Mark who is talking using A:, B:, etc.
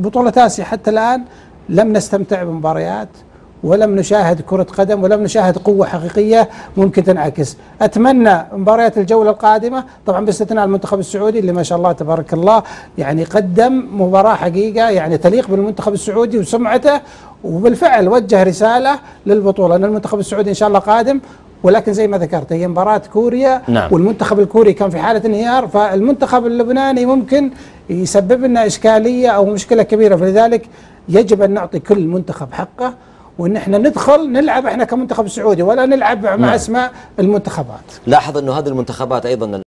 A: بطولة آسيا حتى الآن لم نستمتع بمباريات ولم نشاهد كرة قدم ولم نشاهد قوة حقيقية ممكن تنعكس. أتمنى مباريات الجولة القادمة طبعا باستثناء المنتخب السعودي اللي ما شاء الله تبارك الله يعني قدم مباراة حقيقة يعني تليق بالمنتخب السعودي وسمعته وبالفعل وجه رسالة للبطولة أن المنتخب السعودي إن شاء الله قادم ولكن زي ما ذكرت هي مباراة كوريا
B: نعم.
A: والمنتخب الكوري كان في حالة انهيار فالمنتخب اللبناني ممكن يسبب لنا إشكالية أو مشكلة كبيرة فلذلك يجب أن نعطي كل منتخب حقه وان إحنا ندخل نلعب إحنا كمنتخب سعودي ولا نلعب مع
B: نعم.
A: أسماء المنتخبات
B: لاحظ أنه هذه المنتخبات أيضا